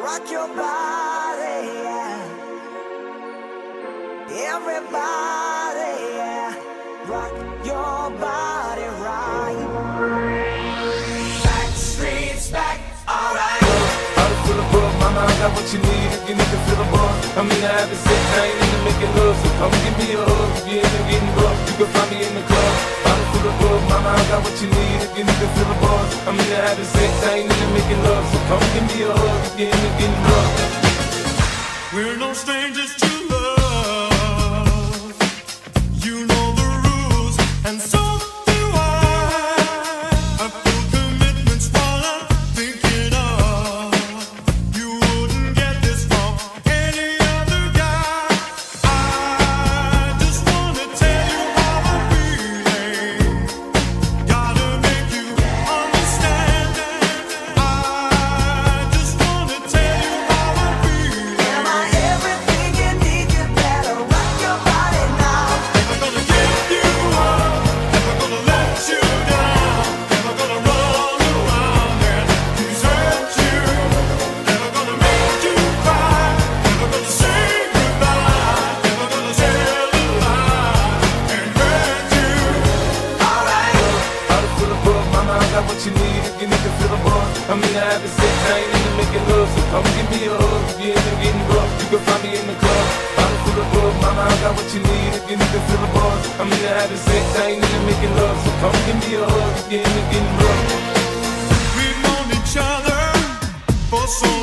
Rock your body, yeah. Everybody, yeah. Rock your body right. Backstreet's, back, alright. Bottle full of above, mama, I got what you need. If you need to feel above, I'm in the habit sex, I ain't into making love. So come give me a hug. If you ain't getting rough, you can find me in the club got what you need if you need to feel the buzz. I mean, I have sex, I ain't into making love, so come give me a hug if you're into getting rough. We're no strangers to what you need if you need to feel the buzz. I mean, I have sex, I ain't into making love, so come give me a hug if you're into getting rough. You can find me in the club. Bottle full of bug, mama, I got what you need if you need to feel the buzz. I mean, I have sex, I ain't into making love, so come give me a hug if you're into getting rough. We've known each other for so long.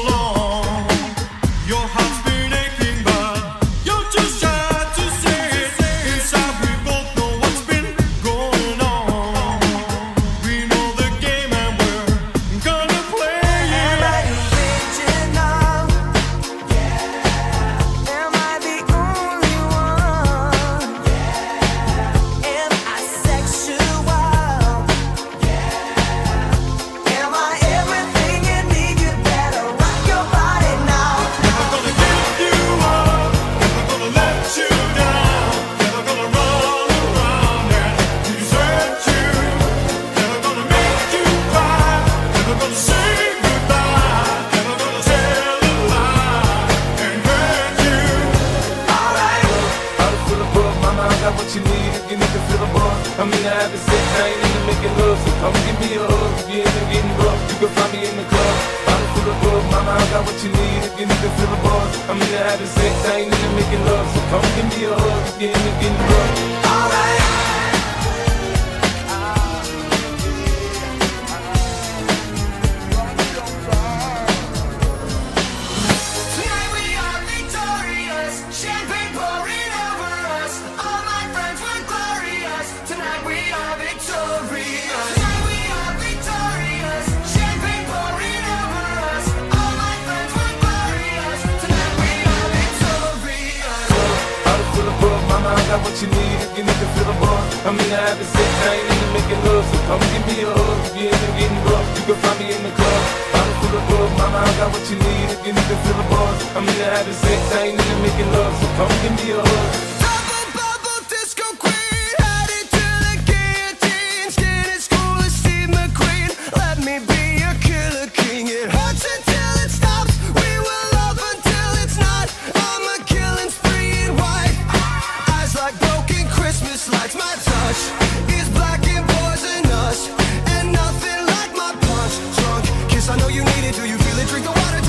What you need if you need to feel the buzz. I mean, I have sex, I ain't into making love, so come give me a hug if you're into getting rough. You can find me in the club. Bottle full of bug, mama, I got what you need if you need to feel the buzz. I mean, I have sex, I ain't into making love, so come give me a hug if you're into getting rough. Alright. Got what you need if you need to feel the buzz. I mean, I have sex, I ain't into making love, so come give me a hug if you're into getting rough. You can find me in the club. Bottle full of bug, mama, I got what you need if you need to feel the buzz. I mean, I have sex, I ain't into making love, so come I know you need it. Do you feel it? Drink the water,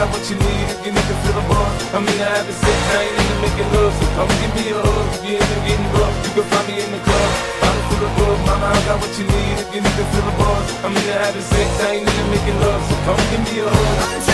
got what you need if you to feel the buzz. I'm into having sex, I ain't into making love. So come give me a hug if you're into getting rough. You can find me in the club. Bottle full of mama, I got what you need if you need to feel the buzz. I'm into having sex, I ain't into making love. So come give me a hug.